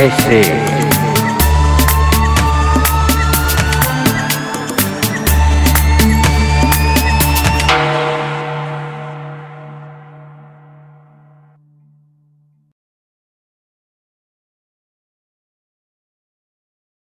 Ese.